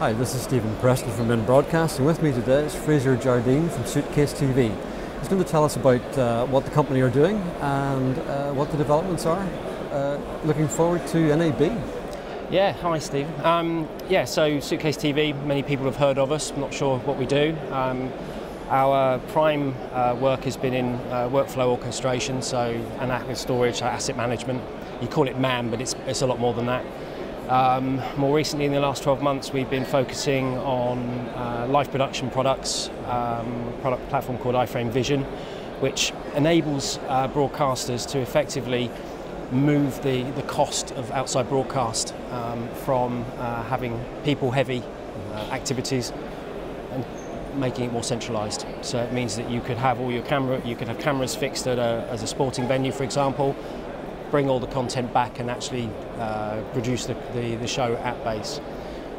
Hi, this is Steven Preston from In Broadcasting. with me today is Fraser Jardine from Suitcase TV. He's going to tell us about uh, what the company are doing and uh, what the developments are. Uh, looking forward to NAB. Yeah, hi Steve. Um, yeah, so Suitcase TV, many people have heard of us, I'm not sure what we do. Um, our prime uh, work has been in uh, workflow orchestration, so analytic storage, asset management. You call it MAM, but it's, it's a lot more than that. Um, more recently, in the last 12 months, we've been focusing on uh, live production products, um, product platform called iFrame Vision, which enables uh, broadcasters to effectively move the, the cost of outside broadcast um, from uh, having people-heavy uh, activities and making it more centralized. So it means that you could have all your camera, you could have cameras fixed at a, as a sporting venue, for example, bring all the content back and actually uh, produce the, the, the, show at base.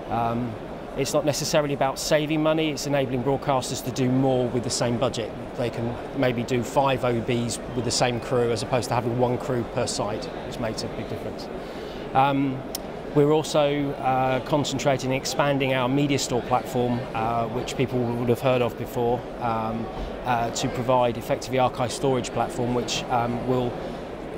Um, it's not necessarily about saving money, it's enabling broadcasters to do more with the same budget. They can maybe do five OBs with the same crew as opposed to having one crew per site, which makes a big difference. Um, we're also uh, concentrating expanding our media store platform, uh, which people would have heard of before, um, uh, to provide effectively archive storage platform, which um, will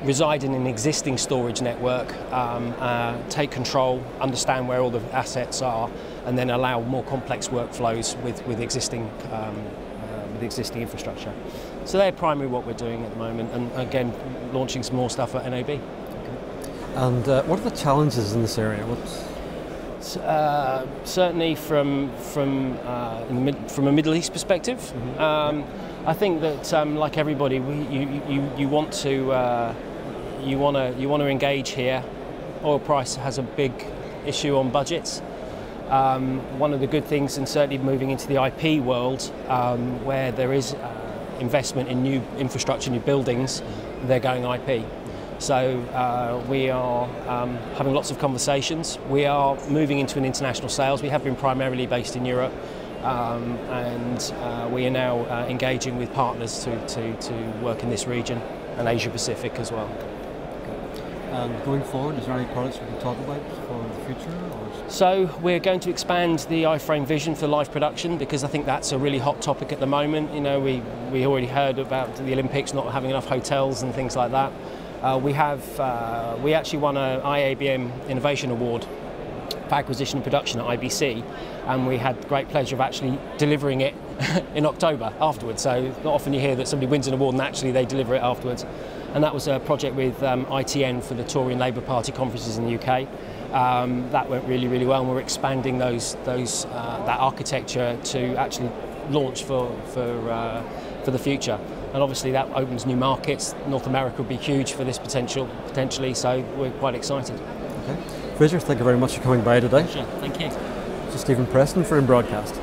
reside in an existing storage network, um, uh, take control, understand where all the assets are, and then allow more complex workflows with, with existing um, uh, with existing infrastructure. So they're primarily what we're doing at the moment, and again, launching some more stuff at NAB. Okay. And uh, what are the challenges in this area? What's uh, certainly from from uh, mid, from a Middle East perspective, mm -hmm. um, I think that um, like everybody, we, you, you you want to uh, you want to you want to engage here. Oil price has a big issue on budgets. Um, one of the good things, and certainly moving into the IP world, um, where there is uh, investment in new infrastructure, new buildings, they're going IP. So uh, we are um, having lots of conversations. We are moving into an international sales. We have been primarily based in Europe. Um, and uh, we are now uh, engaging with partners to, to, to work in this region and Asia Pacific as well. And going forward, is there any products we can talk about for the future? Or? So we're going to expand the iFrame Vision for live production because I think that's a really hot topic at the moment. You know, we, we already heard about the Olympics not having enough hotels and things like that. Uh, we have, uh, we actually won an IABM Innovation Award for acquisition and production at IBC and we had the great pleasure of actually delivering it in October afterwards. So not often you hear that somebody wins an award and actually they deliver it afterwards and that was a project with um, ITN for the Tory and Labour Party conferences in the UK. Um, that went really, really well, and we're expanding those, those, uh, that architecture to actually launch for, for, uh, for the future. And obviously that opens new markets. North America would be huge for this potential, potentially, so we're quite excited. Okay. Fraser, thank you very much for coming by today. Sure, thank you. This is Steven Preston for In Broadcast.